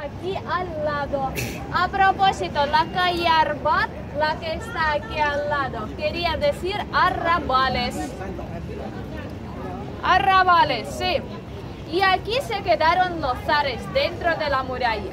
aquí al lado. A propósito, la calle Arbat, la que está aquí al lado, quería decir arrabales. Arrabales, sí. Y aquí se quedaron los zares dentro de la muralla.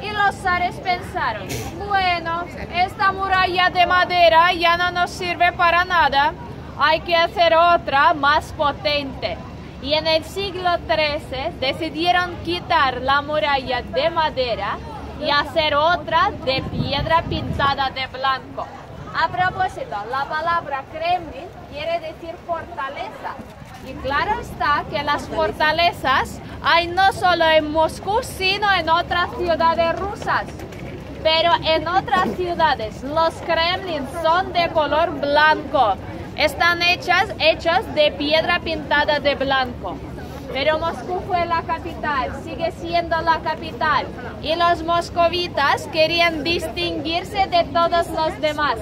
Y los zares pensaron, bueno, esta muralla de madera ya no nos sirve para nada, hay que hacer otra más potente. Y en el siglo XIII decidieron quitar la muralla de madera y hacer otra de piedra pintada de blanco. A propósito, la palabra Kremlin quiere decir fortaleza. Y claro está que las fortalezas hay no solo en Moscú, sino en otras ciudades rusas. Pero en otras ciudades los Kremlin son de color blanco. Están hechas, hechas de piedra pintada de blanco. Pero Moscú fue la capital, sigue siendo la capital. Y los moscovitas querían distinguirse de todos los demás.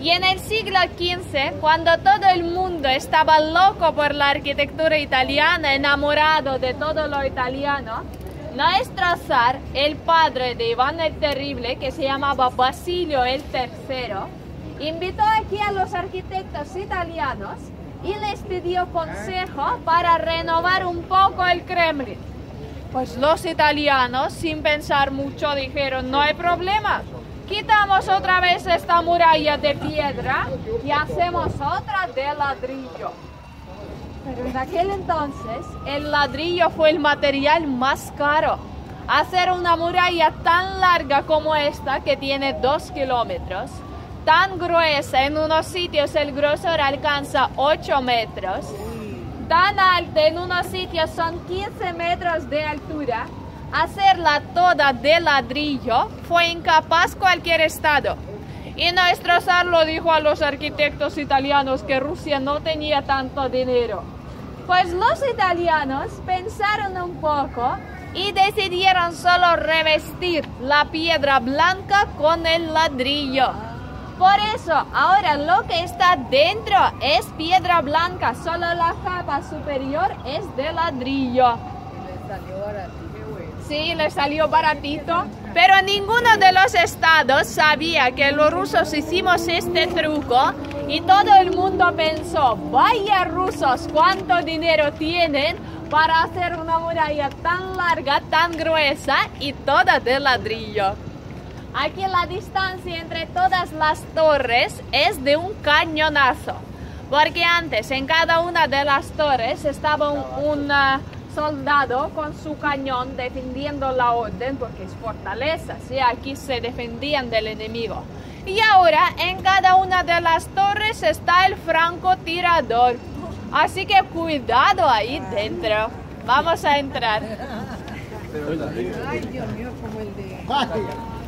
Y en el siglo XV, cuando todo el mundo estaba loco por la arquitectura italiana, enamorado de todo lo italiano, nuestro zar, el padre de Iván el Terrible, que se llamaba Basilio el III, invitó aquí a los arquitectos italianos y les pidió consejo para renovar un poco el Kremlin. Pues los italianos, sin pensar mucho, dijeron, no hay problema, Quitamos otra vez esta muralla de piedra y hacemos otra de ladrillo. Pero en aquel entonces el ladrillo fue el material más caro. Hacer una muralla tan larga como esta, que tiene dos kilómetros, tan gruesa, en unos sitios el grosor alcanza 8 metros, tan alta, en unos sitios son 15 metros de altura, hacerla toda de ladrillo fue incapaz cualquier estado. Y nuestro zar lo dijo a los arquitectos italianos que Rusia no tenía tanto dinero. Pues los italianos pensaron un poco y decidieron solo revestir la piedra blanca con el ladrillo. Por eso ahora lo que está dentro es piedra blanca, solo la capa superior es de ladrillo. Sí, le salió baratito. Pero ninguno de los estados sabía que los rusos hicimos este truco y todo el mundo pensó, vaya rusos, cuánto dinero tienen para hacer una muralla tan larga, tan gruesa y toda de ladrillo. Aquí la distancia entre todas las torres es de un cañonazo, porque antes en cada una de las torres estaba un, una soldado con su cañón defendiendo la orden porque es fortaleza, ¿sí? aquí se defendían del enemigo. Y ahora en cada una de las torres está el francotirador. Así que cuidado ahí dentro. Vamos a entrar. Ay, Dios mío, como el de...